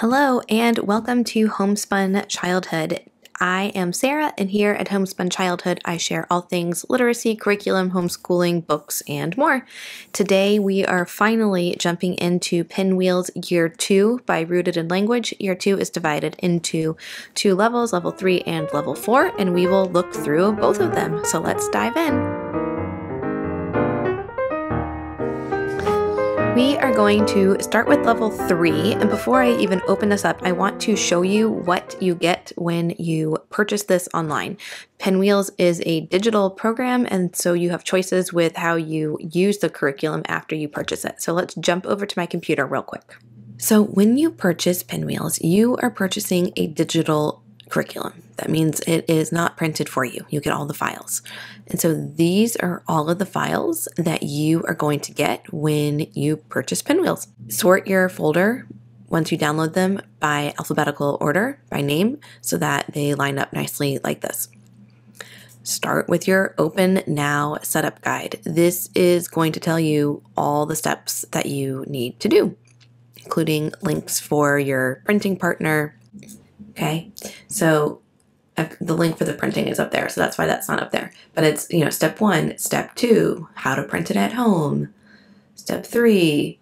Hello, and welcome to Homespun Childhood. I am Sarah, and here at Homespun Childhood, I share all things literacy, curriculum, homeschooling, books, and more. Today, we are finally jumping into Pinwheels Year 2 by Rooted in Language. Year 2 is divided into two levels, level 3 and level 4, and we will look through both of them. So let's dive in. We are going to start with level three. And before I even open this up, I want to show you what you get when you purchase this online. Pinwheels is a digital program, and so you have choices with how you use the curriculum after you purchase it. So let's jump over to my computer real quick. So when you purchase Pinwheels, you are purchasing a digital curriculum. That means it is not printed for you. You get all the files. And so these are all of the files that you are going to get when you purchase Pinwheels. Sort your folder once you download them by alphabetical order, by name, so that they line up nicely like this. Start with your Open Now setup guide. This is going to tell you all the steps that you need to do, including links for your printing partner, Okay, so uh, the link for the printing is up there, so that's why that's not up there. But it's, you know, step one, step two, how to print it at home, step three,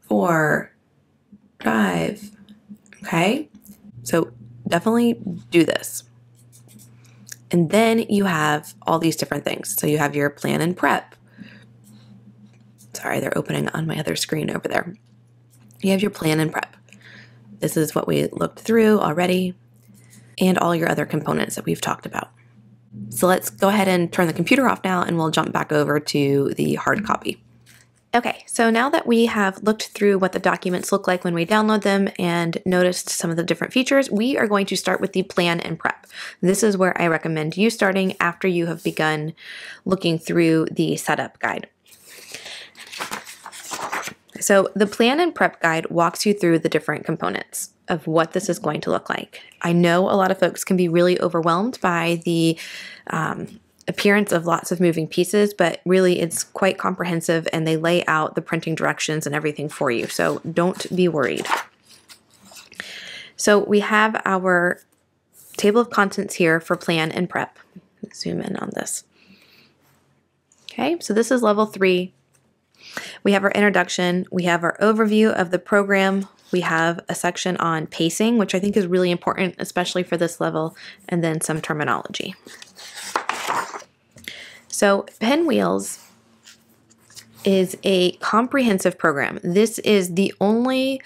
four, five. Okay, so definitely do this. And then you have all these different things. So you have your plan and prep. Sorry, they're opening on my other screen over there. You have your plan and prep. This is what we looked through already and all your other components that we've talked about. So let's go ahead and turn the computer off now and we'll jump back over to the hard copy. Okay, so now that we have looked through what the documents look like when we download them and noticed some of the different features, we are going to start with the plan and prep. This is where I recommend you starting after you have begun looking through the setup guide. So the plan and prep guide walks you through the different components of what this is going to look like. I know a lot of folks can be really overwhelmed by the um, appearance of lots of moving pieces, but really it's quite comprehensive and they lay out the printing directions and everything for you. So don't be worried. So we have our table of contents here for plan and prep. Zoom in on this. Okay, so this is level three. We have our introduction, we have our overview of the program, we have a section on pacing, which I think is really important, especially for this level, and then some terminology. So Pinwheels is a comprehensive program. This is the only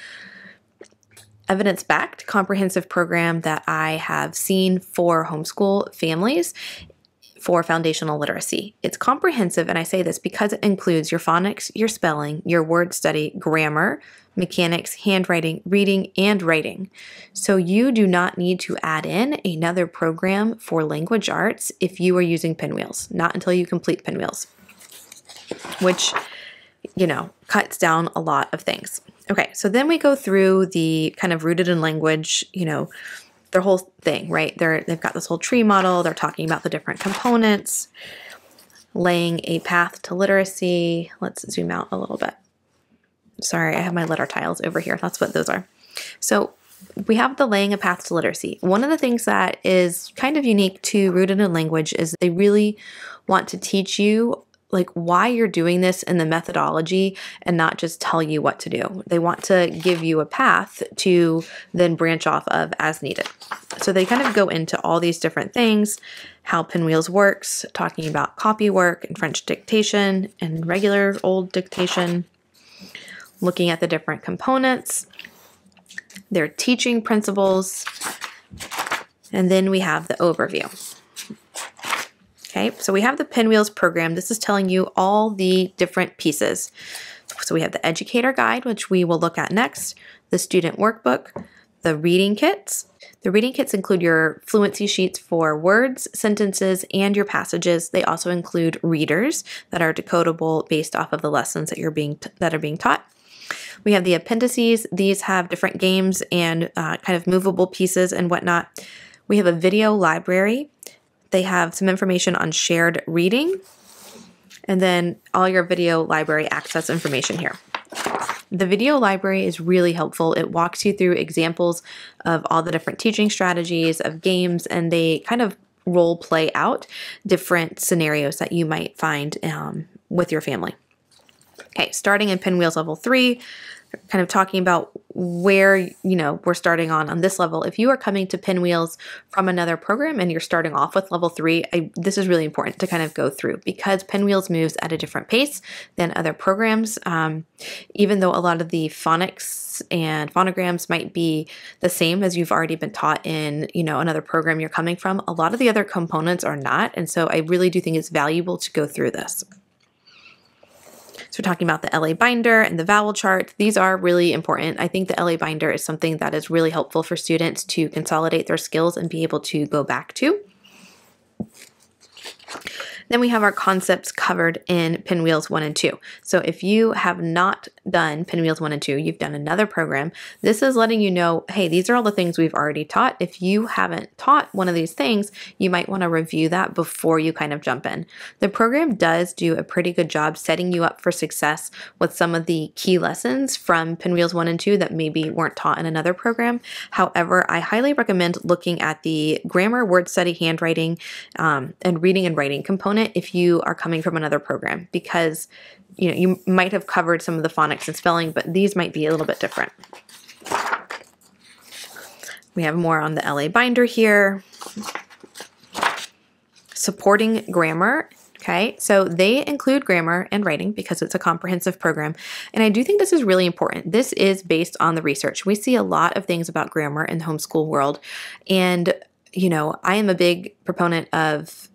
evidence-backed comprehensive program that I have seen for homeschool families for foundational literacy. It's comprehensive, and I say this because it includes your phonics, your spelling, your word study, grammar, mechanics, handwriting, reading, and writing. So you do not need to add in another program for language arts if you are using Pinwheels, not until you complete Pinwheels, which, you know, cuts down a lot of things. Okay, so then we go through the kind of rooted in language, you know, their whole thing, right? They're they've got this whole tree model. They're talking about the different components, laying a path to literacy. Let's zoom out a little bit. Sorry, I have my letter tiles over here. That's what those are. So we have the laying a path to literacy. One of the things that is kind of unique to Rooted in Language is they really want to teach you like why you're doing this and the methodology and not just tell you what to do. They want to give you a path to then branch off of as needed. So they kind of go into all these different things, how Pinwheels works, talking about copy work and French dictation and regular old dictation, looking at the different components, their teaching principles, and then we have the overview. Okay, so we have the Pinwheels program. This is telling you all the different pieces. So we have the educator guide, which we will look at next, the student workbook, the reading kits. The reading kits include your fluency sheets for words, sentences, and your passages. They also include readers that are decodable based off of the lessons that you're being that are being taught. We have the appendices. These have different games and uh, kind of movable pieces and whatnot. We have a video library they have some information on shared reading and then all your video library access information here. The video library is really helpful. It walks you through examples of all the different teaching strategies of games, and they kind of role play out different scenarios that you might find um, with your family. Okay, starting in Pinwheels level three, kind of talking about where you know we're starting on on this level. If you are coming to pinwheels from another program and you're starting off with level three I, this is really important to kind of go through because pinwheels moves at a different pace than other programs. Um, even though a lot of the phonics and phonograms might be the same as you've already been taught in you know another program you're coming from a lot of the other components are not. And so i really do think it's valuable to go through this so we're talking about the LA binder and the vowel chart. These are really important. I think the LA binder is something that is really helpful for students to consolidate their skills and be able to go back to. Then we have our concepts covered in Pinwheels 1 and 2. So if you have not done Pinwheels 1 and 2, you've done another program, this is letting you know, hey, these are all the things we've already taught. If you haven't taught one of these things, you might want to review that before you kind of jump in. The program does do a pretty good job setting you up for success with some of the key lessons from Pinwheels 1 and 2 that maybe weren't taught in another program. However, I highly recommend looking at the grammar, word study, handwriting, um, and reading and writing component it if you are coming from another program because you know you might have covered some of the phonics and spelling, but these might be a little bit different. We have more on the LA binder here. Supporting grammar Okay, so they include grammar and writing because it's a comprehensive program. And I do think this is really important. This is based on the research. We see a lot of things about grammar in the homeschool world. And, you know, I am a big proponent of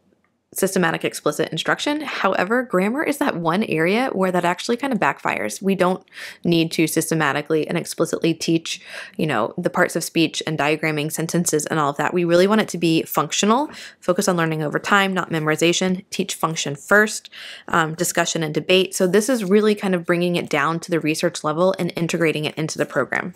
systematic explicit instruction. However, grammar is that one area where that actually kind of backfires. We don't need to systematically and explicitly teach, you know, the parts of speech and diagramming sentences and all of that. We really want it to be functional, focus on learning over time, not memorization, teach function first, um, discussion and debate. So this is really kind of bringing it down to the research level and integrating it into the program.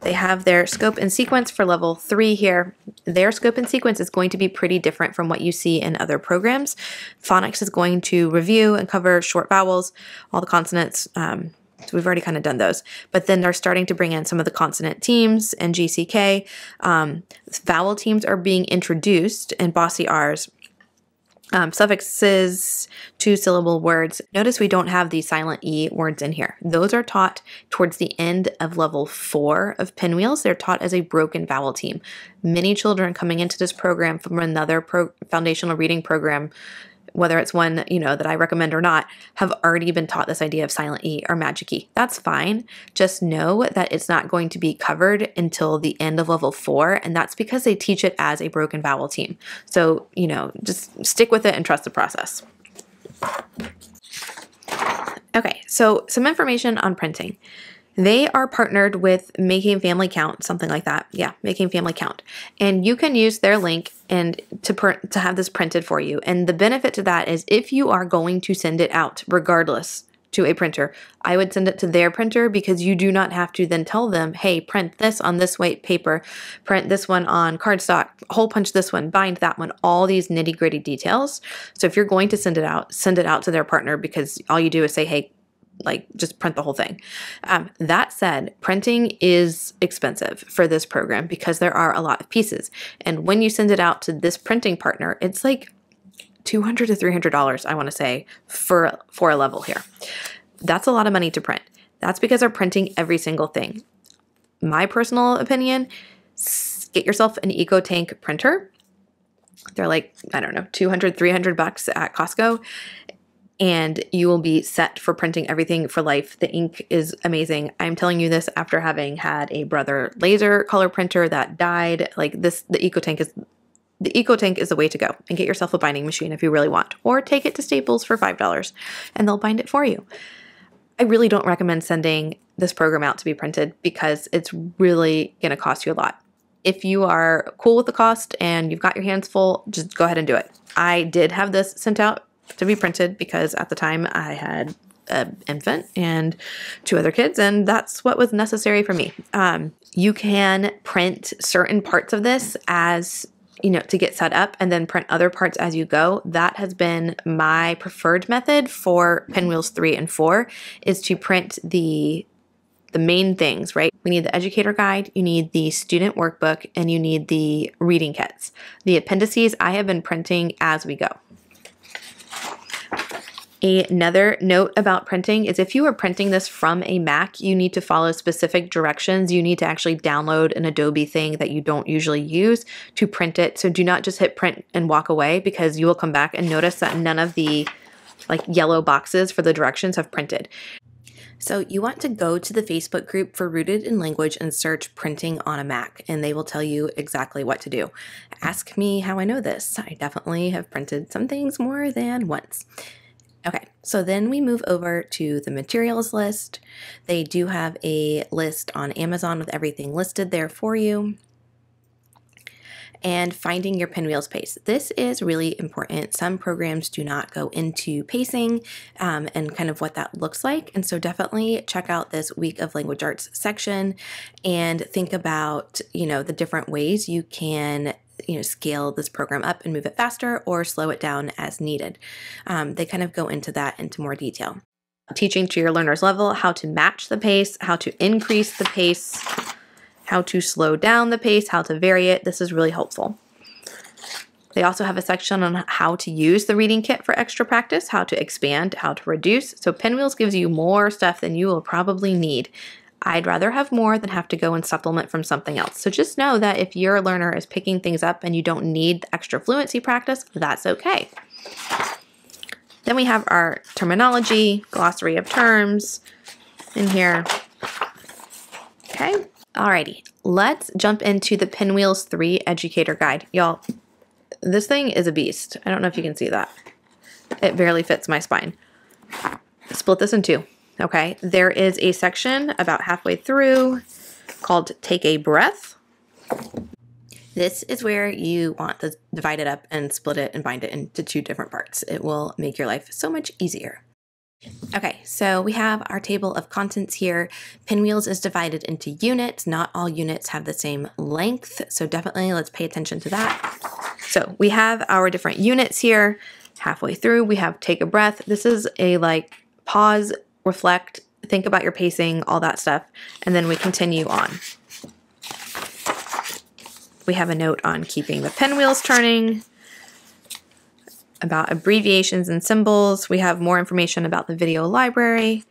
They have their scope and sequence for level three here. Their scope and sequence is going to be pretty different from what you see in other programs. Phonics is going to review and cover short vowels, all the consonants. Um, so we've already kind of done those. But then they're starting to bring in some of the consonant teams and GCK. Um, vowel teams are being introduced in Bossy R's um, suffixes, two syllable words. Notice we don't have the silent E words in here. Those are taught towards the end of level four of Pinwheels. They're taught as a broken vowel team. Many children coming into this program from another pro foundational reading program whether it's one, you know, that I recommend or not, have already been taught this idea of silent E or magic E. That's fine. Just know that it's not going to be covered until the end of level four, and that's because they teach it as a broken vowel team. So, you know, just stick with it and trust the process. Okay, so some information on printing. They are partnered with Making Family Count, something like that. Yeah, Making Family Count. And you can use their link and to print to have this printed for you. And the benefit to that is if you are going to send it out regardless to a printer, I would send it to their printer because you do not have to then tell them, "Hey, print this on this white paper, print this one on cardstock, hole punch this one, bind that one." All these nitty-gritty details. So if you're going to send it out, send it out to their partner because all you do is say, "Hey, like just print the whole thing. Um, that said, printing is expensive for this program because there are a lot of pieces. And when you send it out to this printing partner, it's like 200 to $300, I want to say, for, for a level here. That's a lot of money to print. That's because they're printing every single thing. My personal opinion, get yourself an EcoTank printer. They're like, I don't know, 200, 300 bucks at Costco and you will be set for printing everything for life. The ink is amazing. I'm telling you this after having had a brother laser color printer that died. Like this, the EcoTank is the EcoTank is the way to go and get yourself a binding machine if you really want, or take it to Staples for $5 and they'll bind it for you. I really don't recommend sending this program out to be printed because it's really going to cost you a lot. If you are cool with the cost and you've got your hands full, just go ahead and do it. I did have this sent out to be printed because at the time I had an infant and two other kids, and that's what was necessary for me. Um, you can print certain parts of this as you know, to get set up and then print other parts as you go. That has been my preferred method for Pinwheels 3 and 4 is to print the the main things, right? We need the educator guide, you need the student workbook, and you need the reading kits. The appendices I have been printing as we go. Another note about printing is if you are printing this from a Mac, you need to follow specific directions. You need to actually download an Adobe thing that you don't usually use to print it. So do not just hit print and walk away because you will come back and notice that none of the like yellow boxes for the directions have printed. So you want to go to the Facebook group for Rooted in Language and search printing on a Mac, and they will tell you exactly what to do. Ask me how I know this. I definitely have printed some things more than once. Okay, so then we move over to the materials list. They do have a list on Amazon with everything listed there for you. And finding your pinwheels pace. This is really important. Some programs do not go into pacing um, and kind of what that looks like. And so definitely check out this week of language arts section and think about, you know, the different ways you can you know scale this program up and move it faster or slow it down as needed. Um, they kind of go into that into more detail. Teaching to your learner's level how to match the pace, how to increase the pace, how to slow down the pace, how to vary it. This is really helpful. They also have a section on how to use the reading kit for extra practice, how to expand, how to reduce. So Pinwheels gives you more stuff than you will probably need. I'd rather have more than have to go and supplement from something else. So just know that if your learner is picking things up and you don't need extra fluency practice, that's okay. Then we have our terminology, glossary of terms in here. Okay, alrighty, let's jump into the Pinwheels 3 Educator Guide. Y'all, this thing is a beast. I don't know if you can see that. It barely fits my spine. Split this in two. Okay, there is a section about halfway through called Take a Breath. This is where you want to divide it up and split it and bind it into two different parts. It will make your life so much easier. Okay, so we have our table of contents here. Pinwheels is divided into units. Not all units have the same length, so definitely let's pay attention to that. So we have our different units here. Halfway through, we have take a breath. This is a like pause reflect, think about your pacing, all that stuff, and then we continue on. We have a note on keeping the pinwheels turning, about abbreviations and symbols. We have more information about the video library.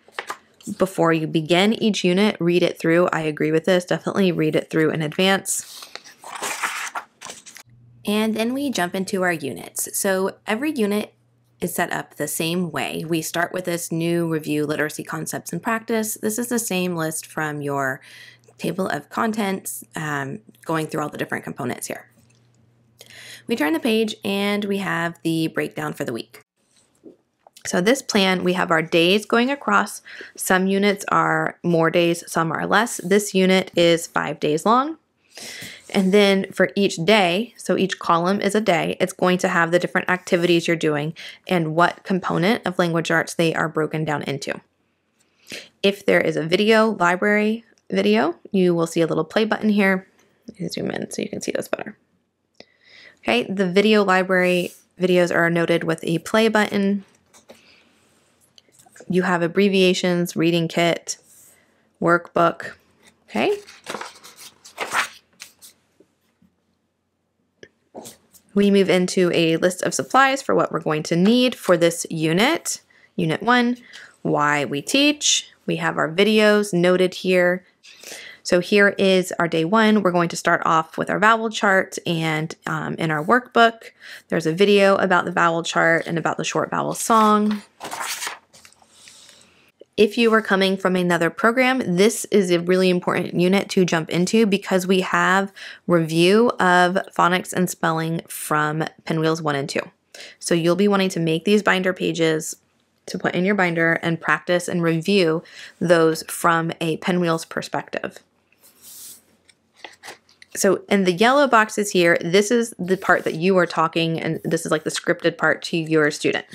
Before you begin each unit, read it through. I agree with this. Definitely read it through in advance. And then we jump into our units. So every unit is set up the same way. We start with this new review literacy concepts and practice. This is the same list from your table of contents, um, going through all the different components here. We turn the page and we have the breakdown for the week. So this plan, we have our days going across. Some units are more days, some are less. This unit is five days long. And then for each day, so each column is a day, it's going to have the different activities you're doing and what component of language arts they are broken down into. If there is a video library video, you will see a little play button here. zoom in so you can see this better. Okay, the video library videos are noted with a play button. You have abbreviations, reading kit, workbook. Okay, we move into a list of supplies for what we're going to need for this unit. Unit one, why we teach. We have our videos noted here. So here is our day one. We're going to start off with our vowel chart and um, in our workbook, there's a video about the vowel chart and about the short vowel song. If you are coming from another program, this is a really important unit to jump into because we have review of phonics and spelling from Pinwheels 1 and 2. So you'll be wanting to make these binder pages to put in your binder and practice and review those from a Pinwheels perspective. So in the yellow boxes here, this is the part that you are talking and this is like the scripted part to your student.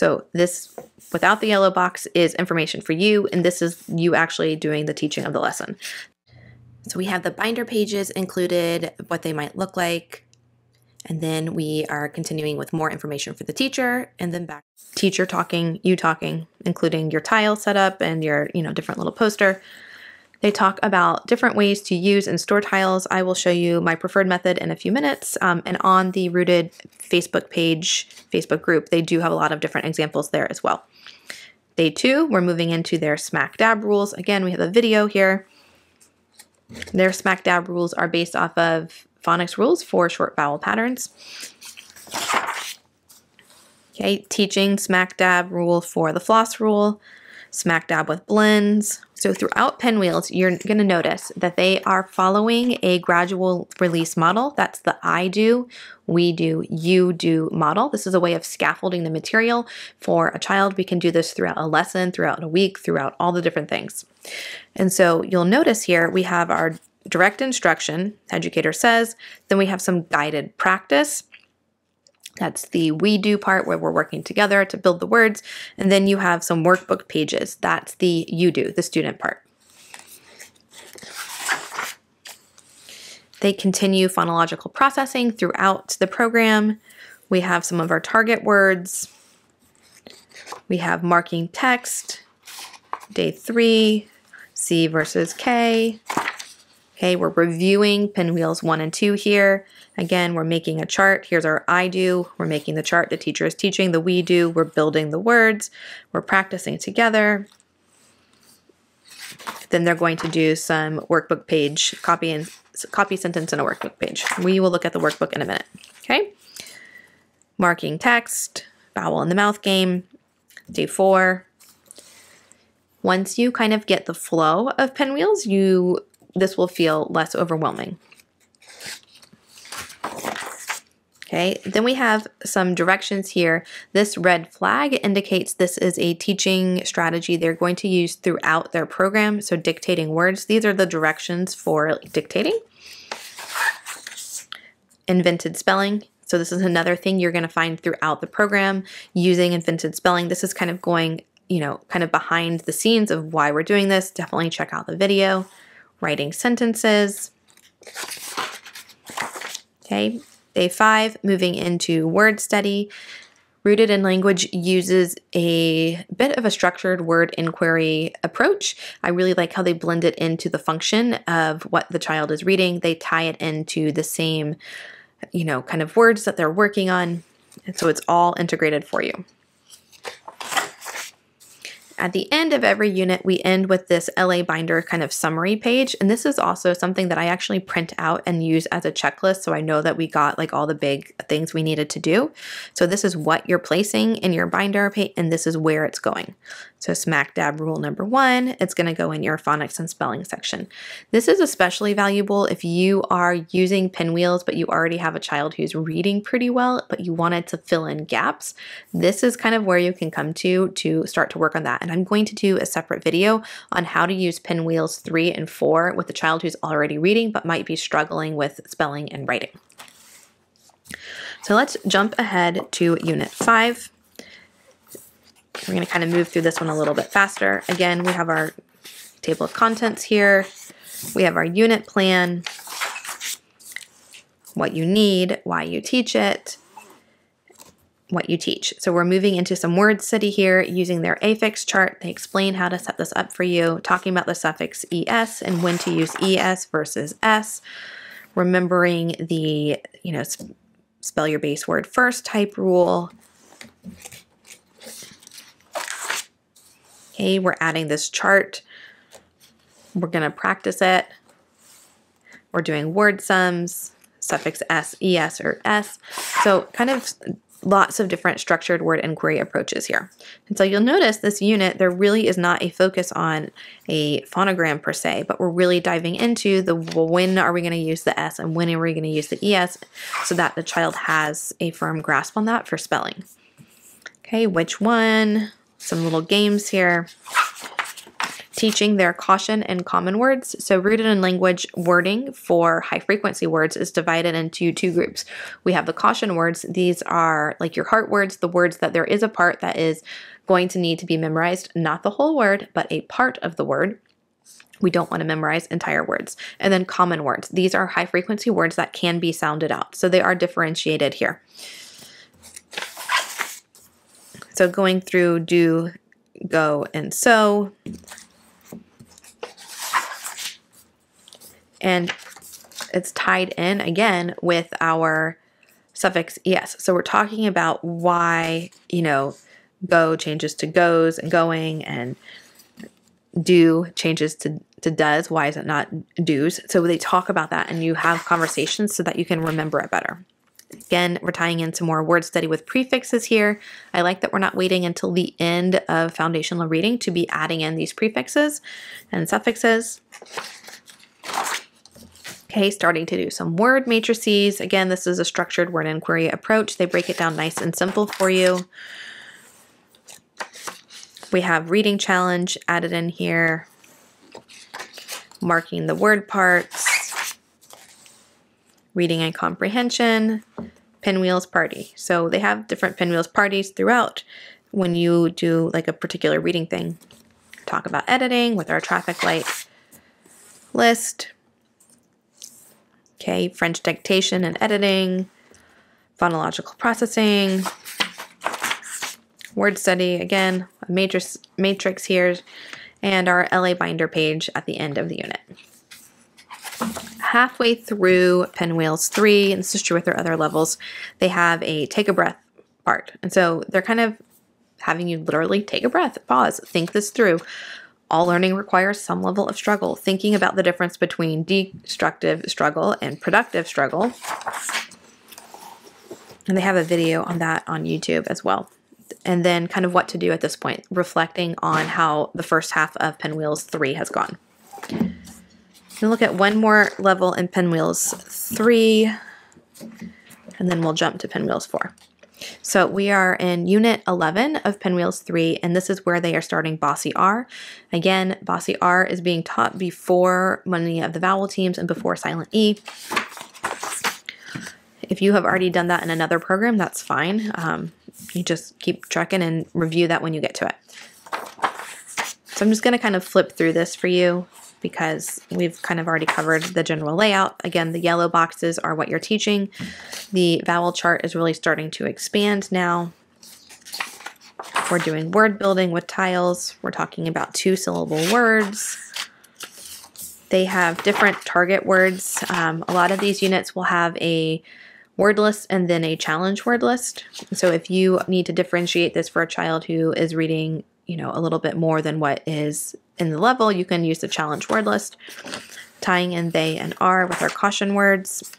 So this without the yellow box is information for you, and this is you actually doing the teaching of the lesson. So we have the binder pages included, what they might look like, And then we are continuing with more information for the teacher and then back teacher talking, you talking, including your tile setup and your, you know, different little poster. They talk about different ways to use and store tiles. I will show you my preferred method in a few minutes. Um, and on the Rooted Facebook page, Facebook group, they do have a lot of different examples there as well. Day two, we're moving into their smack dab rules. Again, we have a video here. Their smack dab rules are based off of phonics rules for short vowel patterns. Okay, teaching smack dab rule for the floss rule, smack dab with blends. So throughout Pinwheels, you're going to notice that they are following a gradual release model. That's the I do, we do, you do model. This is a way of scaffolding the material for a child. We can do this throughout a lesson, throughout a week, throughout all the different things. And so you'll notice here we have our direct instruction, educator says, then we have some guided practice. That's the we do part where we're working together to build the words. And then you have some workbook pages. That's the you do, the student part. They continue phonological processing throughout the program. We have some of our target words. We have marking text, day three, C versus K. Okay, we're reviewing pinwheels one and two here. Again, we're making a chart. Here's our I do. We're making the chart. The teacher is teaching. The we do. We're building the words. We're practicing together. Then they're going to do some workbook page, copy and copy sentence in a workbook page. We will look at the workbook in a minute. Okay. Marking text, vowel in the mouth game, day four. Once you kind of get the flow of pinwheels, you this will feel less overwhelming. Okay, then we have some directions here. This red flag indicates this is a teaching strategy they're going to use throughout their program. So dictating words, these are the directions for dictating. Invented spelling. So this is another thing you're going to find throughout the program using invented spelling. This is kind of going, you know, kind of behind the scenes of why we're doing this. Definitely check out the video writing sentences. Okay, day five, moving into word study. Rooted in Language uses a bit of a structured word inquiry approach. I really like how they blend it into the function of what the child is reading. They tie it into the same, you know, kind of words that they're working on. And so it's all integrated for you. At the end of every unit, we end with this LA Binder kind of summary page. And this is also something that I actually print out and use as a checklist so I know that we got like all the big things we needed to do. So this is what you're placing in your binder and this is where it's going. So smack dab rule number one, it's going to go in your phonics and spelling section. This is especially valuable if you are using pinwheels, but you already have a child who's reading pretty well, but you wanted to fill in gaps. This is kind of where you can come to to start to work on that. And I'm going to do a separate video on how to use pinwheels three and four with a child who's already reading, but might be struggling with spelling and writing. So let's jump ahead to unit five. We're going to kind of move through this one a little bit faster. Again, we have our table of contents here. We have our unit plan, what you need, why you teach it, what you teach. So we're moving into some word study here using their affix chart. They explain how to set this up for you, talking about the suffix es and when to use es versus s, remembering the, you know, spell your base word first type rule, We're adding this chart. We're going to practice it. We're doing word sums, suffix s, es, or s. So kind of lots of different structured word inquiry approaches here. And so you'll notice this unit, there really is not a focus on a phonogram per se, but we're really diving into the well, when are we going to use the S and when are we going to use the ES so that the child has a firm grasp on that for spelling. Okay, which one? Some little games here. Teaching their caution and common words. So, rooted in language wording for high frequency words is divided into two groups. We have the caution words. These are like your heart words, the words that there is a part that is going to need to be memorized, not the whole word, but a part of the word. We don't want to memorize entire words. And then common words. These are high frequency words that can be sounded out. So they are differentiated here. So going through do, go, and so. And it's tied in again with our suffix es. So we're talking about why, you know, go changes to goes and going and do changes to, to does. Why is it not do's? So they talk about that and you have conversations so that you can remember it better. Again, we're tying in some more word study with prefixes here. I like that we're not waiting until the end of foundational reading to be adding in these prefixes and suffixes. Okay, starting to do some word matrices. Again, this is a structured word inquiry approach. They break it down nice and simple for you. We have reading challenge added in here, marking the word parts, reading and comprehension, pinwheels party. So they have different pinwheels parties throughout when you do like a particular reading thing. Talk about editing with our traffic light list. Okay, French dictation and editing, phonological processing, word study, again, a matrix, matrix here, and our LA binder page at the end of the unit. Halfway through Pinwheels 3, and this is true with their other levels, they have a take a breath part. And so they're kind of having you literally take a breath, pause, think this through. All learning requires some level of struggle. Thinking about the difference between destructive struggle and productive struggle. And they have a video on that on YouTube as well and then kind of what to do at this point, reflecting on how the first half of Pinwheels 3 has gone. We'll look at one more level in Pinwheels 3, and then we'll jump to Pinwheels 4. So we are in Unit 11 of Pinwheels 3, and this is where they are starting Bossy R. Again, Bossy R is being taught before many of the vowel teams and before Silent E. If you have already done that in another program, that's fine. Um, you just keep trucking and review that when you get to it. So I'm just going to kind of flip through this for you because we've kind of already covered the general layout. Again, the yellow boxes are what you're teaching. The vowel chart is really starting to expand now. We're doing word building with tiles. We're talking about two syllable words. They have different target words. Um, a lot of these units will have a word list and then a challenge word list. So if you need to differentiate this for a child who is reading, you know, a little bit more than what is in the level, you can use the challenge word list, tying in they and are with our caution words.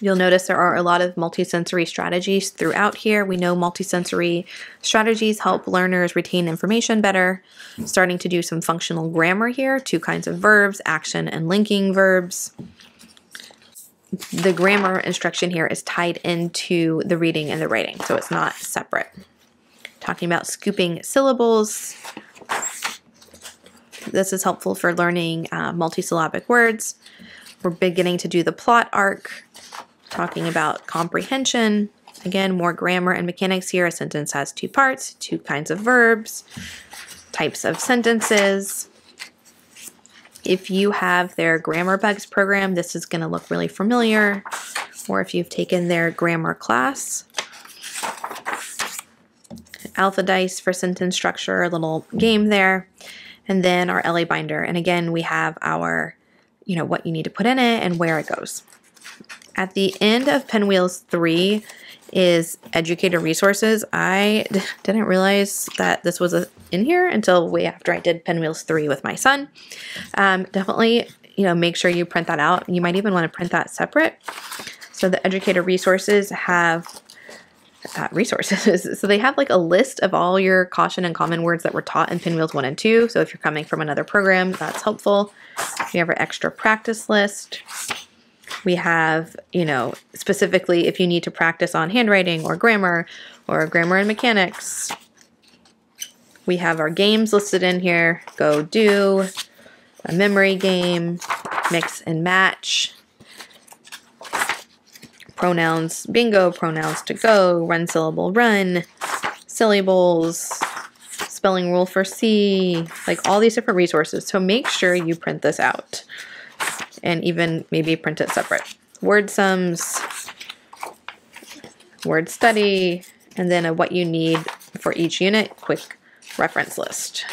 You'll notice there are a lot of multisensory strategies throughout here. We know multisensory strategies help learners retain information better. Starting to do some functional grammar here, two kinds of verbs, action and linking verbs. The grammar instruction here is tied into the reading and the writing, so it's not separate. Talking about scooping syllables. This is helpful for learning uh, multisyllabic words. We're beginning to do the plot arc talking about comprehension. Again, more grammar and mechanics here. A sentence has two parts, two kinds of verbs, types of sentences. If you have their Grammar Bugs program, this is going to look really familiar. Or if you've taken their grammar class, Alpha Dice for sentence structure, a little game there. And then our LA binder. And again, we have our, you know, what you need to put in it and where it goes. At the end of Pinwheels 3 is educator resources. I didn't realize that this was a, in here until way after I did Pinwheels 3 with my son. Um, definitely, you know, make sure you print that out. You might even want to print that separate. So the educator resources have resources. so they have like a list of all your caution and common words that were taught in Pinwheels 1 and 2. So if you're coming from another program, that's helpful. We have our extra practice list. We have, you know, specifically if you need to practice on handwriting or grammar or grammar and mechanics. We have our games listed in here. Go do, a memory game, mix and match, pronouns bingo, pronouns to go, run syllable run, syllables, spelling rule for C, like all these different resources. So make sure you print this out and even maybe print it separate. Word sums, word study, and then a what you need for each unit, quick reference list.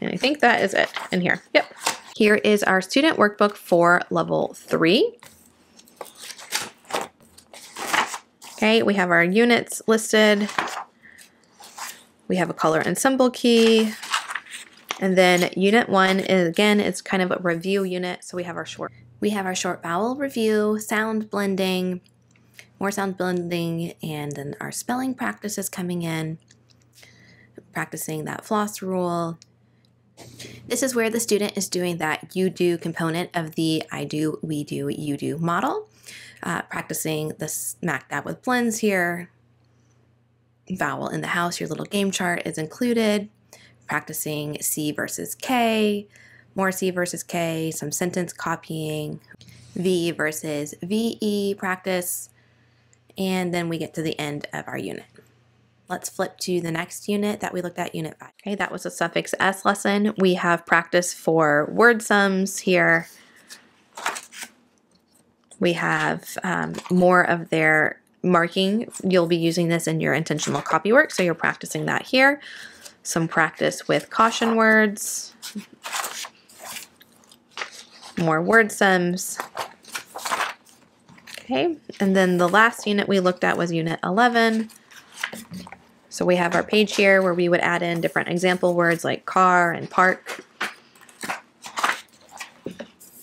And I think that is it in here. Yep. Here is our student workbook for level three. Okay, we have our units listed. We have a color and symbol key. And then unit one is again, it's kind of a review unit. So we have our short, we have our short vowel review, sound blending, more sound blending, and then our spelling practices coming in, practicing that floss rule. This is where the student is doing that you do component of the I do, we do, you do model uh, practicing the smack dab with blends here. Vowel in the house, your little game chart is included. Practicing C versus K, more C versus K, some sentence copying, V versus VE practice, and then we get to the end of our unit. Let's flip to the next unit that we looked at, Unit 5. Okay, that was a suffix S lesson. We have practice for word sums here we have um, more of their marking. You'll be using this in your intentional copy work, so you're practicing that here. Some practice with caution words, more word sums. Okay, and then the last unit we looked at was unit 11. So we have our page here where we would add in different example words like car and park.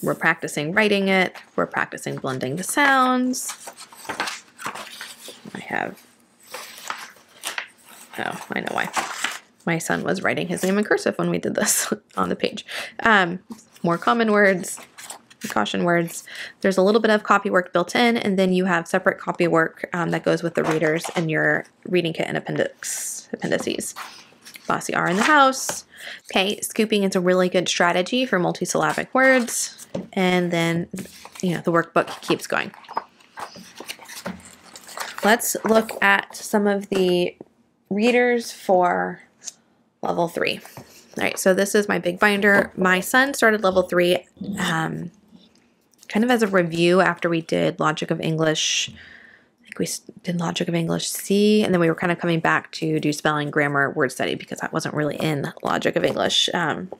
We're practicing writing it. We're practicing blending the sounds. I have, oh, I know why. My son was writing his name in cursive when we did this on the page. Um, more common words, caution words. There's a little bit of copy work built in, and then you have separate copy work um, that goes with the readers in your reading kit and appendix appendices. Bossy R in the house. Okay, scooping is a really good strategy for multisyllabic words and then you know the workbook keeps going. Let's look at some of the readers for level three. All right, so this is my big binder. My son started level three um, kind of as a review after we did Logic of English. I think we did Logic of English C, and then we were kind of coming back to do spelling, grammar, word study because that wasn't really in Logic of English. Um,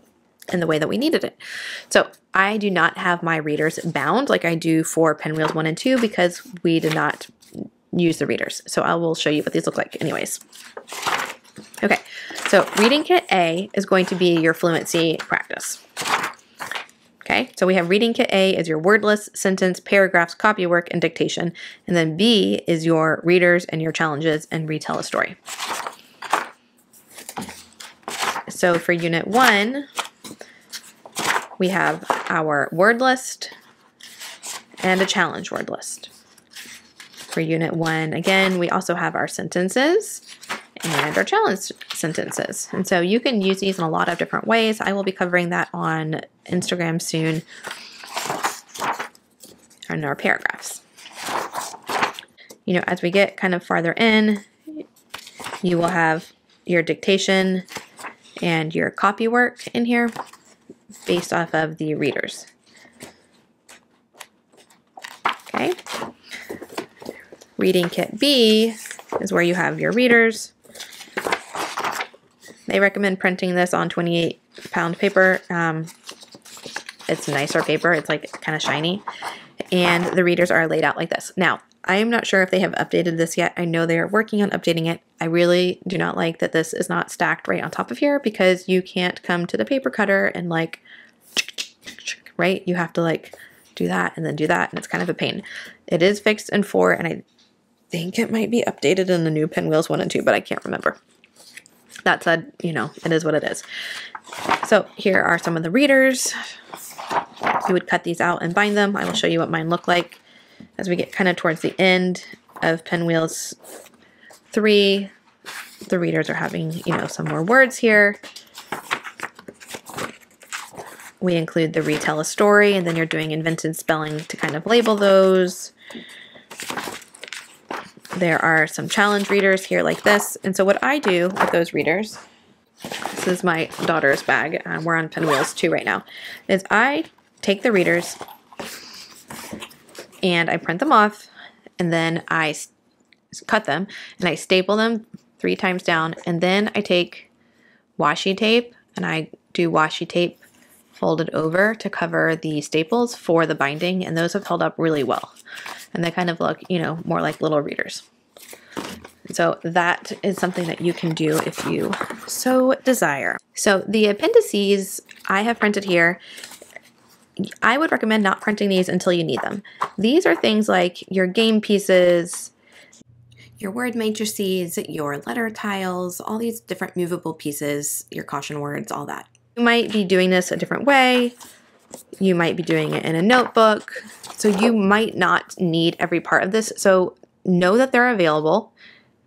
in the way that we needed it. So I do not have my readers bound like I do for Pinwheels 1 and 2 because we did not use the readers. So I will show you what these look like anyways. Okay, so Reading Kit A is going to be your fluency practice. Okay, so we have Reading Kit A is your wordless, sentence, paragraphs, copywork, and dictation. And then B is your readers and your challenges and retell a story. So for Unit 1, we have our word list and a challenge word list. For unit one, again, we also have our sentences and our challenge sentences. And so you can use these in a lot of different ways. I will be covering that on Instagram soon in our paragraphs. You know, as we get kind of farther in, you will have your dictation and your copy work in here based off of the readers. Okay. Reading kit B is where you have your readers. They recommend printing this on 28 pound paper. Um, it's nicer paper. It's like kind of shiny. And the readers are laid out like this. Now, I am not sure if they have updated this yet. I know they are working on updating it. I really do not like that this is not stacked right on top of here because you can't come to the paper cutter and like right? You have to like do that and then do that, and it's kind of a pain. It is fixed in four, and I think it might be updated in the new pinwheels one and two, but I can't remember. That said, you know, it is what it is. So here are some of the readers. You would cut these out and bind them. I will show you what mine look like as we get kind of towards the end of pinwheels three. The readers are having, you know, some more words here we include the retell a story, and then you're doing invented spelling to kind of label those. There are some challenge readers here like this. And so what I do with those readers, this is my daughter's bag. Um, we're on Pinwheels 2 right now. Is I take the readers and I print them off and then I cut them and I staple them three times down and then I take washi tape and I do washi tape folded over to cover the staples for the binding and those have held up really well. And they kind of look you know more like little readers. So that is something that you can do if you so desire. So the appendices I have printed here I would recommend not printing these until you need them. These are things like your game pieces, your word matrices, your letter tiles, all these different movable pieces, your caution words, all that. You might be doing this a different way. You might be doing it in a notebook. So you might not need every part of this. So know that they're available.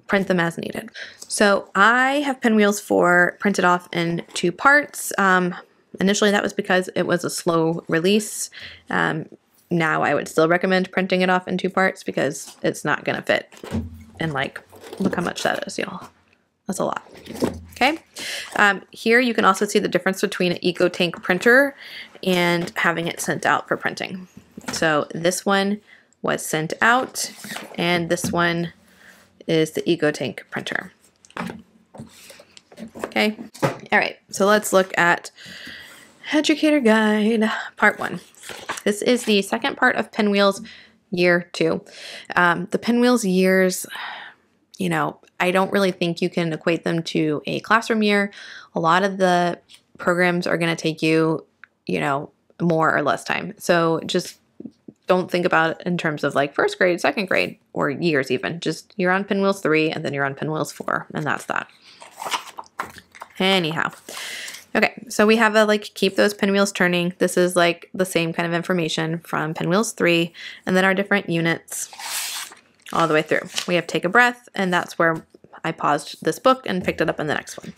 Print them as needed. So I have Pinwheels 4 printed off in two parts. Um, Initially, that was because it was a slow release. Um, now I would still recommend printing it off in two parts because it's not going to fit. And like, look how much that is, y'all. That's a lot. Okay. Um, here you can also see the difference between an EcoTank printer and having it sent out for printing. So this one was sent out and this one is the EcoTank printer. Okay. All right. So let's look at Educator Guide, Part 1. This is the second part of Pinwheels Year 2. Um, the Pinwheels years, you know, I don't really think you can equate them to a classroom year. A lot of the programs are going to take you, you know, more or less time. So just don't think about it in terms of like first grade, second grade, or years even. Just you're on Pinwheels 3 and then you're on Pinwheels 4, and that's that. Anyhow, Okay, so we have a like keep those pinwheels turning. This is like the same kind of information from pinwheels 3 and then our different units all the way through. We have take a breath and that's where I paused this book and picked it up in the next one.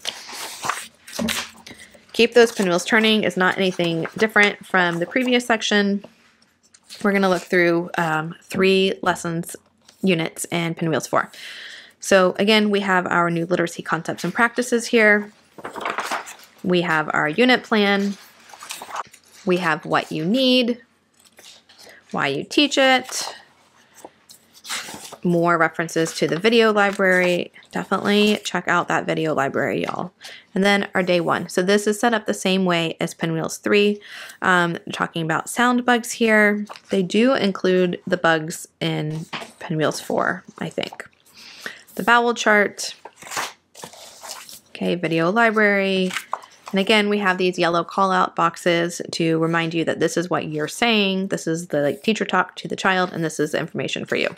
Keep those pinwheels turning is not anything different from the previous section. We're going to look through um, three lessons units in Pinwheels 4. So again, we have our new literacy concepts and practices here. We have our unit plan. We have what you need, why you teach it, more references to the video library. Definitely check out that video library, y'all. And then our day one. So this is set up the same way as Pinwheels 3. Um, talking about sound bugs here. They do include the bugs in Pinwheels 4, I think. The vowel chart. Okay, video library, and again, we have these yellow call out boxes to remind you that this is what you're saying. This is the like, teacher talk to the child, and this is information for you.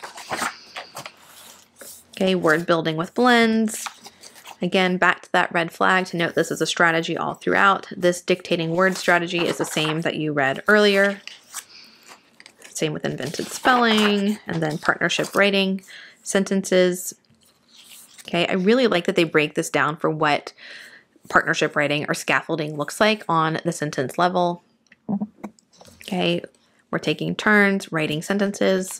Okay, word building with blends. Again, back to that red flag to note this is a strategy all throughout. This dictating word strategy is the same that you read earlier. Same with invented spelling, and then partnership writing, sentences. Okay, I really like that they break this down for what partnership writing or scaffolding looks like on the sentence level. Okay, we're taking turns writing sentences.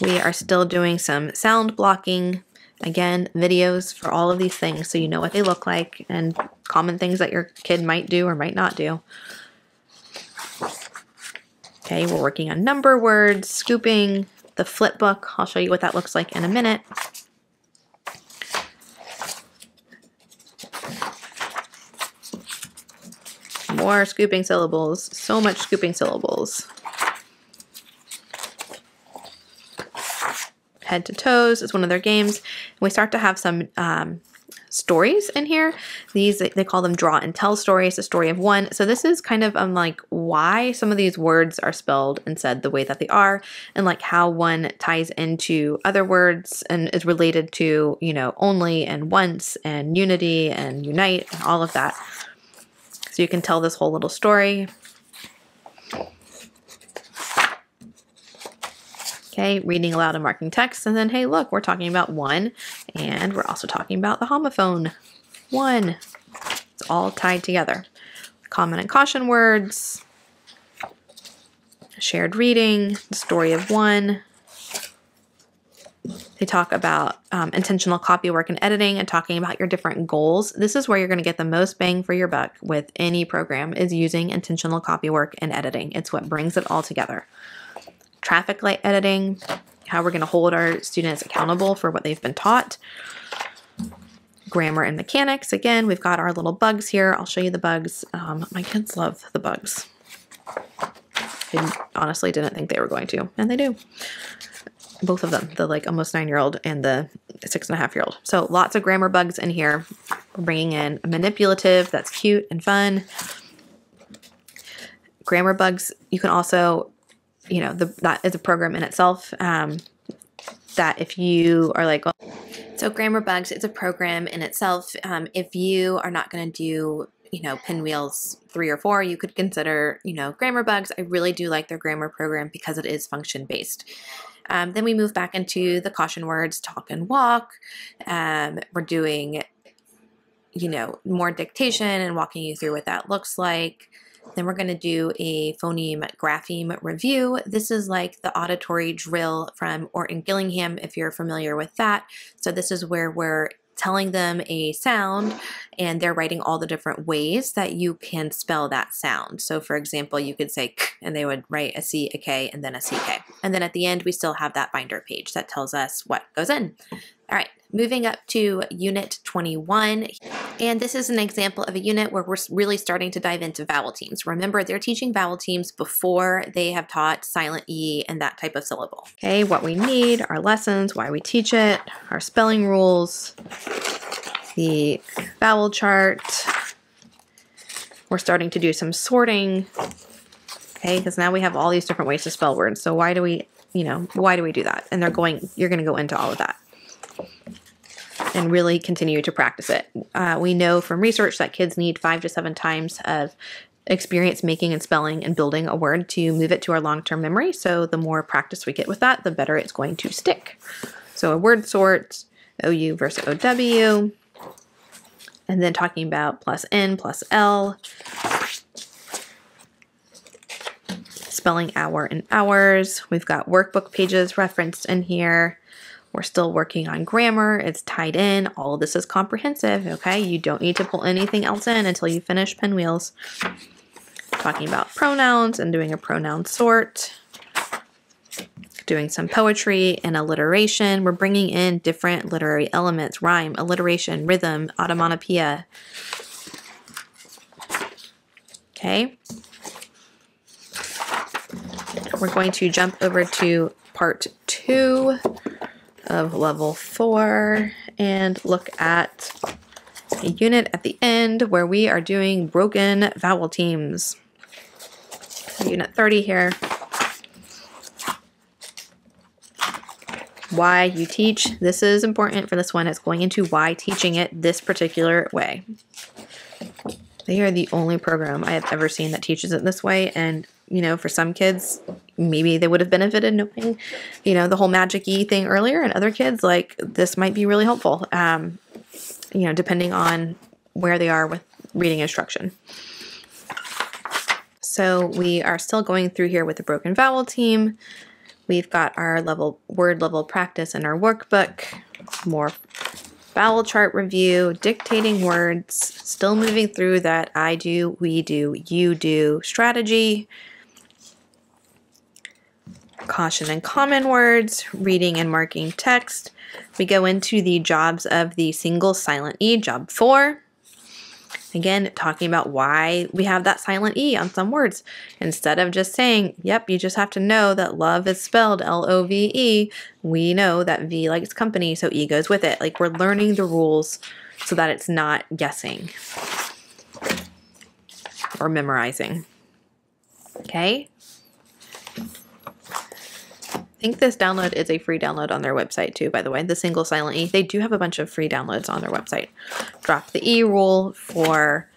We are still doing some sound blocking. Again, videos for all of these things so you know what they look like and common things that your kid might do or might not do. Okay, we're working on number words, scooping, the flip book. I'll show you what that looks like in a minute. More scooping syllables, so much scooping syllables. Head to Toes is one of their games. We start to have some um, stories in here. These, they call them draw and tell stories, a story of one. So this is kind of um, like why some of these words are spelled and said the way that they are and like how one ties into other words and is related to, you know, only and once and unity and unite and all of that. So you can tell this whole little story. Okay, reading aloud and marking text. And then, hey, look, we're talking about one. And we're also talking about the homophone. One. It's all tied together. Common and caution words. Shared reading. The story of one. They talk about um, intentional copy work and editing and talking about your different goals. This is where you're going to get the most bang for your buck with any program is using intentional copy work and editing. It's what brings it all together. Traffic light editing, how we're going to hold our students accountable for what they've been taught. Grammar and mechanics. Again, we've got our little bugs here. I'll show you the bugs. Um, my kids love the bugs. I honestly didn't think they were going to, and they do both of them, the like almost nine year old and the six and a half year old. So lots of grammar bugs in here. We're bringing in a manipulative that's cute and fun. Grammar bugs, you can also, you know, the, that is a program in itself. Um, that if you are like, well, so grammar bugs, it's a program in itself. Um, if you are not going to do you know, pinwheels three or four, you could consider, you know, grammar bugs. I really do like their grammar program because it is function based. Um, then we move back into the caution words, talk and walk. Um, we're doing, you know, more dictation and walking you through what that looks like. Then we're going to do a phoneme grapheme review. This is like the auditory drill from Orton Gillingham, if you're familiar with that. So this is where we're telling them a sound and they're writing all the different ways that you can spell that sound. So for example, you could say k and they would write a C, a K, and then a CK. And then at the end, we still have that binder page that tells us what goes in. All right, moving up to unit 21. And this is an example of a unit where we're really starting to dive into vowel teams. Remember, they're teaching vowel teams before they have taught silent E and that type of syllable. Okay, what we need, our lessons, why we teach it, our spelling rules, the vowel chart. We're starting to do some sorting, okay, because now we have all these different ways to spell words. So why do we, you know, why do we do that? And they're going, you're going to go into all of that and really continue to practice it. Uh, we know from research that kids need five to seven times of experience making and spelling and building a word to move it to our long-term memory. So the more practice we get with that, the better it's going to stick. So a word sort, OU versus OW, and then talking about plus N plus L, spelling hour and hours. We've got workbook pages referenced in here. We're still working on grammar. It's tied in. All of this is comprehensive, okay? You don't need to pull anything else in until you finish pinwheels. Talking about pronouns and doing a pronoun sort. Doing some poetry and alliteration. We're bringing in different literary elements, rhyme, alliteration, rhythm, onomatopoeia. Okay. We're going to jump over to part two of level four and look at a unit at the end where we are doing broken vowel teams. Unit 30 here. Why you teach. This is important for this one. It's going into why teaching it this particular way. They are the only program I have ever seen that teaches it this way. And, you know, for some kids, maybe they would have benefited knowing, you know, the whole magic E thing earlier. And other kids, like, this might be really helpful, um, you know, depending on where they are with reading instruction. So we are still going through here with the broken vowel team. We've got our level word level practice in our workbook, more vowel chart review, dictating words, still moving through that I do, we do, you do strategy, caution and common words, reading and marking text. We go into the jobs of the single silent E, job four. Again, talking about why we have that silent E on some words. Instead of just saying, yep, you just have to know that love is spelled L O V E, we know that V likes company, so E goes with it. Like we're learning the rules so that it's not guessing or memorizing. Okay? Think this download is a free download on their website too, by the way, the single silent E. They do have a bunch of free downloads on their website. Drop the E rule for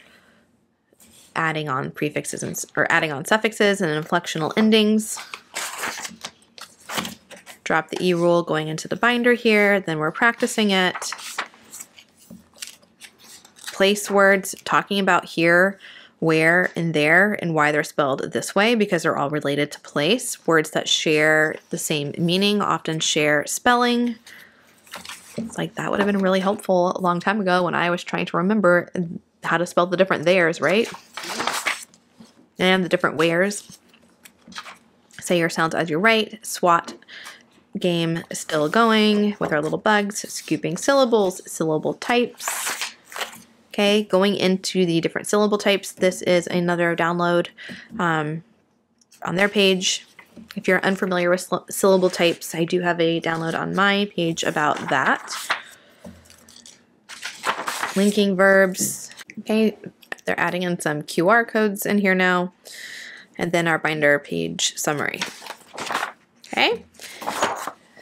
adding on prefixes and, or adding on suffixes and inflectional endings. Drop the E rule going into the binder here, then we're practicing it. Place words, talking about here where and there and why they're spelled this way because they're all related to place. Words that share the same meaning often share spelling. It's like that would have been really helpful a long time ago when I was trying to remember how to spell the different theirs, right? And the different wheres. Say your sounds as you write. SWAT game still going with our little bugs, scooping syllables, syllable types. Okay, going into the different syllable types, this is another download um, on their page. If you're unfamiliar with syllable types, I do have a download on my page about that. Linking verbs. Okay, they're adding in some QR codes in here now. And then our binder page summary. Okay,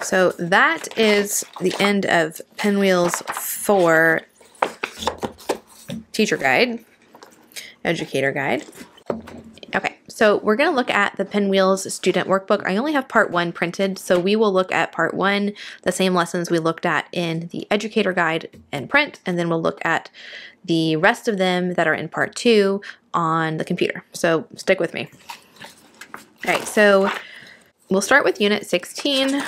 so that is the end of Pinwheels 4 Teacher Guide, Educator Guide. Okay, so we're going to look at the Pinwheels Student Workbook. I only have part one printed, so we will look at part one, the same lessons we looked at in the Educator Guide and print, and then we'll look at the rest of them that are in part two on the computer. So stick with me. All right, so we'll start with Unit 16.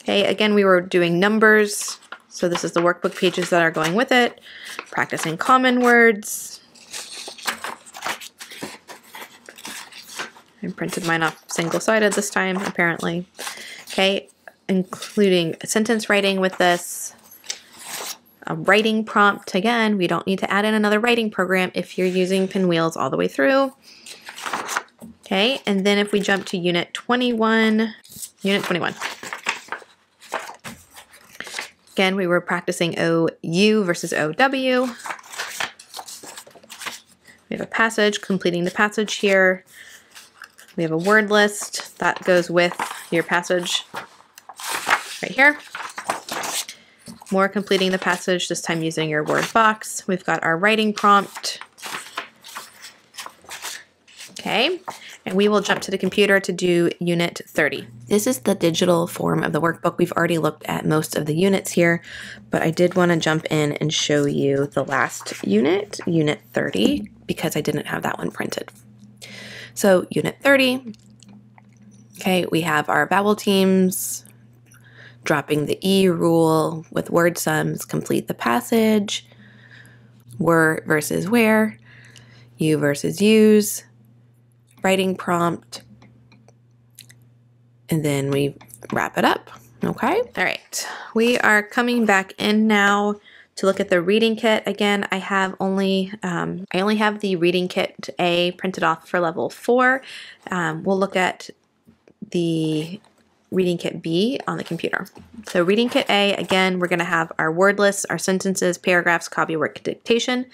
Okay, again, we were doing numbers. So this is the workbook pages that are going with it. Practicing common words. I printed mine off single-sided this time, apparently. Okay, including sentence writing with this. A writing prompt, again, we don't need to add in another writing program if you're using Pinwheels all the way through. Okay, and then if we jump to Unit 21, Unit 21. Again, we were practicing OU versus OW. We have a passage, completing the passage here. We have a word list that goes with your passage right here. More completing the passage, this time using your word box. We've got our writing prompt. Okay, and we will jump to the computer to do unit 30. This is the digital form of the workbook. We've already looked at most of the units here, but I did want to jump in and show you the last unit, unit 30, because I didn't have that one printed. So unit 30, okay, we have our vowel teams, dropping the E rule with word sums, complete the passage, were versus where, you versus use, writing prompt, and then we wrap it up. Okay. All right. We are coming back in now to look at the reading kit. Again, I have only um, I only have the reading kit A printed off for level four. Um, we'll look at the reading kit B on the computer. So reading kit A, again, we're going to have our word lists, our sentences, paragraphs, copywork, dictation.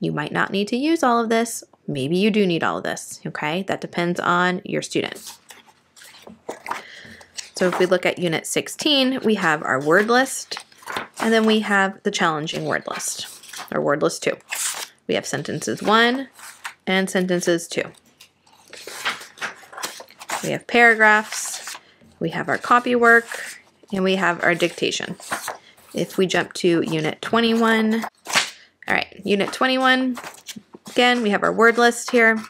You might not need to use all of this Maybe you do need all of this, okay? That depends on your student. So if we look at Unit 16, we have our word list, and then we have the challenging word list, or word list 2. We have sentences 1 and sentences 2. We have paragraphs, we have our copy work, and we have our dictation. If we jump to Unit 21, all right, Unit 21, Again, we have our word list here.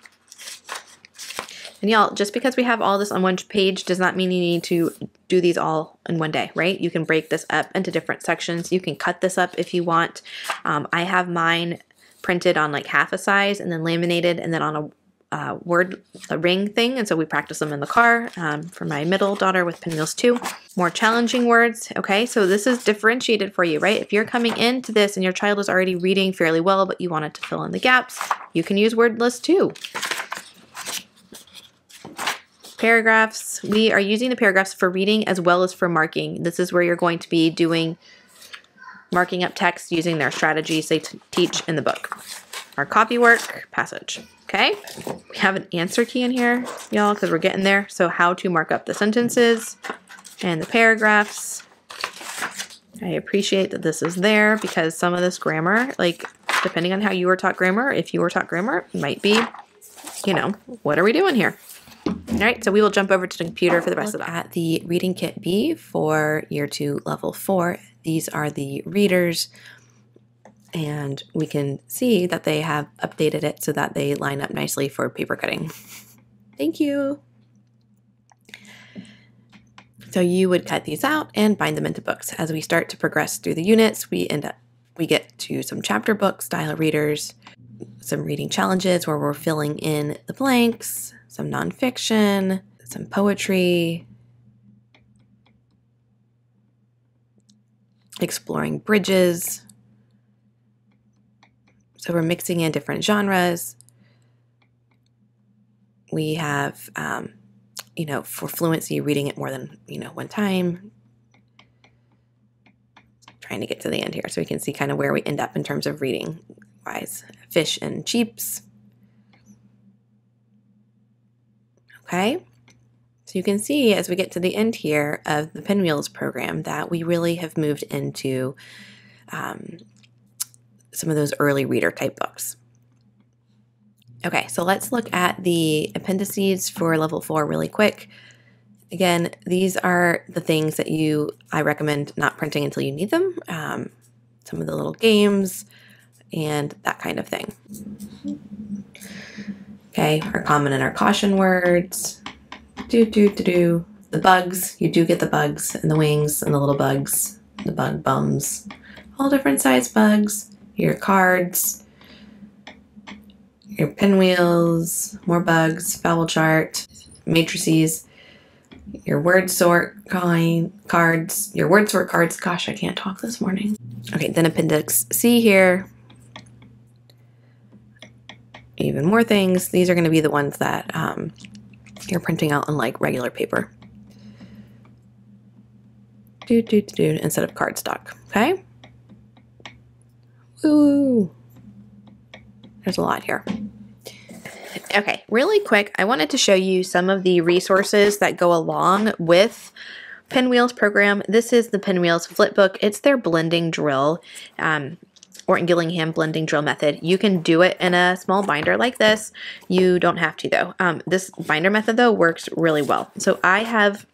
And y'all, just because we have all this on one page does not mean you need to do these all in one day, right? You can break this up into different sections. You can cut this up if you want. Um, I have mine printed on like half a size and then laminated and then on a uh, word ring thing and so we practice them in the car um, for my middle daughter with pinwheels 2 more challenging words okay? So this is differentiated for you right? If you're coming into this and your child is already reading fairly well but you wanted to fill in the gaps you can use word list 2 paragraphs we are using the paragraphs for reading as well as for marking. This is where you're going to be doing marking up text using their strategies they teach in the book our copy work passage Okay, we have an answer key in here, y'all, because we're getting there. So how to mark up the sentences and the paragraphs. I appreciate that this is there because some of this grammar, like depending on how you were taught grammar, if you were taught grammar, might be, you know, what are we doing here? All right, so we will jump over to the computer for the rest of that. At the reading kit B for year two, level four, these are the readers and we can see that they have updated it so that they line up nicely for paper cutting. Thank you. So you would cut these out and bind them into books. As we start to progress through the units, we end up we get to some chapter book style readers, some reading challenges where we're filling in the blanks, some nonfiction, some poetry, exploring bridges. So we're mixing in different genres. We have, um, you know, for fluency, reading it more than, you know, one time. Trying to get to the end here so we can see kind of where we end up in terms of reading wise. Fish and cheeps. Okay. So you can see as we get to the end here of the Pinwheels program that we really have moved into um, some of those early reader type books. Okay, so let's look at the appendices for level four really quick. Again, these are the things that you I recommend not printing until you need them. Um, some of the little games and that kind of thing. Okay, our common and our caution words. Do, do, do, do. The bugs, you do get the bugs and the wings and the little bugs, the bug bums. All different size bugs. Your cards, your pinwheels, more bugs, vowel chart, matrices, your word sort kind cards, your word sort cards. Gosh, I can't talk this morning. Okay, then appendix C here. Even more things. These are going to be the ones that um, you're printing out on like regular paper. Do, do, do, do, instead of cardstock. Okay? Ooh. There's a lot here. Okay, really quick, I wanted to show you some of the resources that go along with Pinwheels program. This is the Pinwheels Flipbook. It's their blending drill. Um, Orton Gillingham blending drill method. You can do it in a small binder like this. You don't have to though. Um, this binder method though works really well. So I have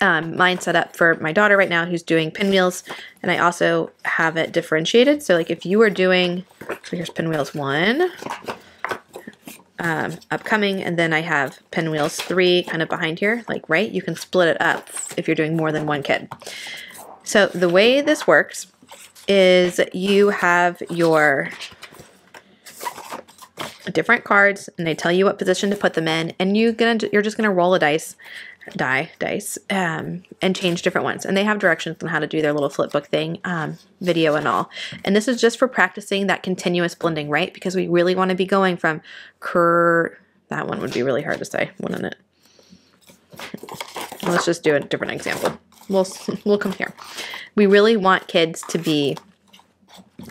um, mine set up for my daughter right now who's doing pinwheels and I also have it differentiated. So like if you are doing, so here's pinwheels one, um, upcoming, and then I have pinwheels three kind of behind here, like right, you can split it up if you're doing more than one kid. So the way this works is you have your different cards and they tell you what position to put them in and you gonna you're just gonna roll a dice die dice um, and change different ones. And they have directions on how to do their little flip book thing um, video and all. And this is just for practicing that continuous blending right? Because we really want to be going from cur that one would be really hard to say wouldn't it? Let's just do a different example. We'll we'll compare we really want kids to be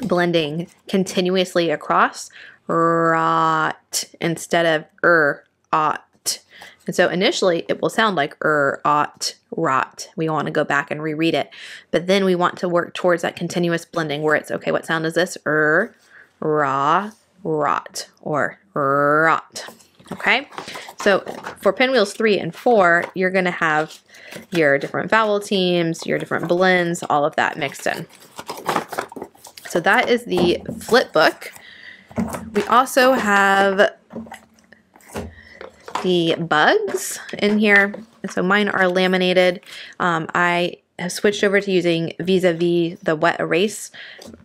blending continuously across rot instead of er, ot. And so initially it will sound like er, ot, rot. We want to go back and reread it. But then we want to work towards that continuous blending where it's, okay, what sound is this? Er, ra, rot, or rot. Okay, so for pinwheels three and four, you're going to have your different vowel teams, your different blends, all of that mixed in. So that is the flip book. We also have the bugs in here. So mine are laminated. Um, I have switched over to using vis-a-vis the wet erase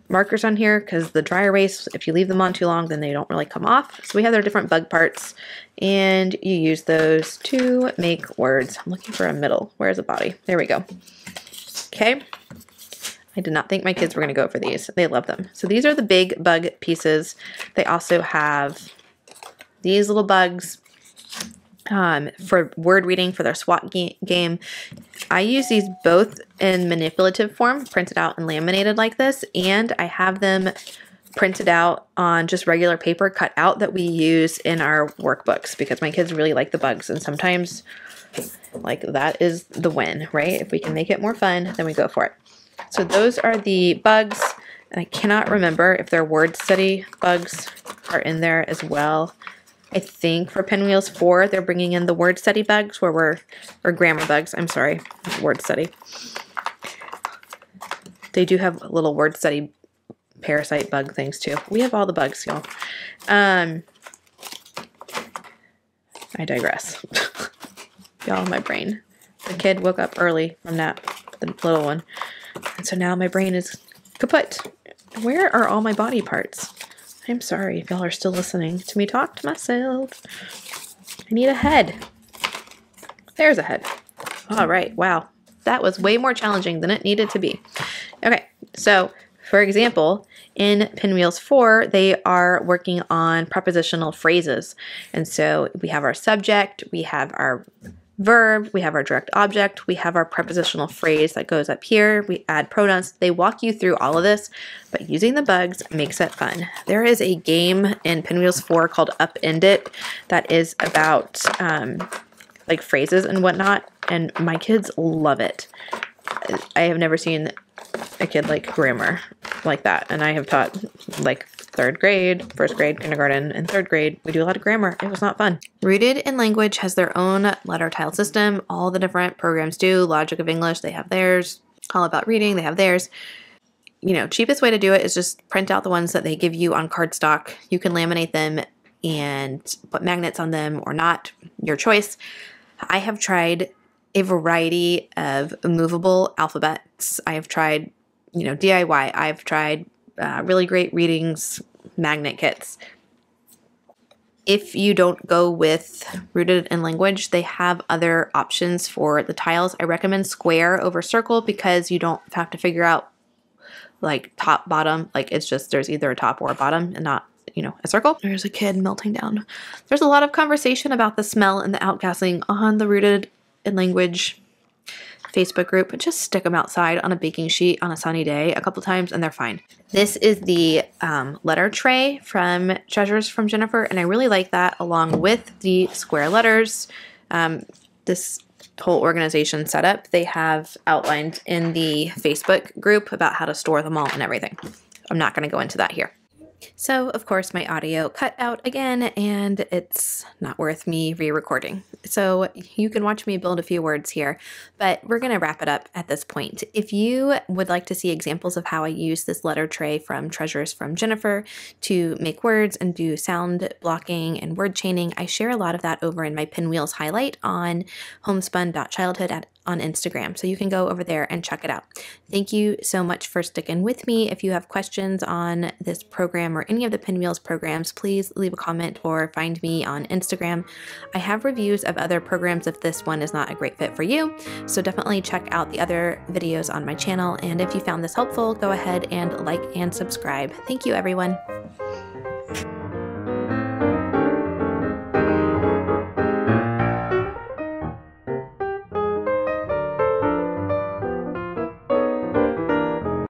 markers on here because the dry erase, if you leave them on too long, then they don't really come off. So we have their different bug parts and you use those to make words. I'm looking for a middle. Where's the body? There we go. Okay. I did not think my kids were going to go for these. They love them. So these are the big bug pieces. They also have these little bugs um, for word reading for their SWAT ga game. I use these both in manipulative form, printed out and laminated like this, and I have them printed out on just regular paper cut out that we use in our workbooks because my kids really like the bugs and sometimes like that is the win, right? If we can make it more fun, then we go for it. So those are the bugs, and I cannot remember if their word study bugs are in there as well. I think for Pinwheels 4, they're bringing in the word study bugs, where we're, or grammar bugs, I'm sorry, word study. They do have little word study parasite bug things too. We have all the bugs, y'all. Um, I digress. y'all, my brain The kid woke up early from nap, the little one. And so now my brain is kaput. Where are all my body parts? I'm sorry if y'all are still listening to me talk to myself. I need a head. There's a head. All right, wow. That was way more challenging than it needed to be. Okay, so for example, in Pinwheels 4, they are working on prepositional phrases. And so we have our subject, we have our verb, we have our direct object, we have our prepositional phrase that goes up here, we add pronouns. They walk you through all of this, but using the bugs makes it fun. There is a game in Pinwheels 4 called Upend It that is about um, like phrases and whatnot, and my kids love it. I have never seen a kid like grammar like that, and I have taught like third grade, first grade, kindergarten, and third grade. We do a lot of grammar. It was not fun. Rooted in Language has their own letter tile system. All the different programs do. Logic of English, they have theirs. All About Reading, they have theirs. You know, cheapest way to do it is just print out the ones that they give you on cardstock. You can laminate them and put magnets on them or not, your choice. I have tried a variety of movable alphabets. I have tried, you know, DIY. I've tried uh, really great readings magnet kits. If you don't go with Rooted in Language, they have other options for the tiles. I recommend square over circle because you don't have to figure out like top, bottom. Like it's just there's either a top or a bottom and not you know, a circle. There's a kid melting down. There's a lot of conversation about the smell and the outgassing on the Rooted in Language Facebook group, just stick them outside on a baking sheet on a sunny day a couple times and they're fine. This is the um, letter tray from Treasures from Jennifer, and I really like that along with the square letters. Um, this whole organization setup they have outlined in the Facebook group about how to store them all and everything. I'm not going to go into that here. So, of course, my audio cut out again, and it's not worth me re recording. So, you can watch me build a few words here, but we're going to wrap it up at this point. If you would like to see examples of how I use this letter tray from Treasures from Jennifer to make words and do sound blocking and word chaining, I share a lot of that over in my Pinwheels highlight on homespun.childhood at on Instagram. So you can go over there and check it out. Thank you so much for sticking with me. If you have questions on this program or any of the Pinwheels programs, please leave a comment or find me on Instagram. I have reviews of other programs if this one is not a great fit for you. So definitely check out the other videos on my channel. And if you found this helpful, go ahead and like and subscribe. Thank you, everyone.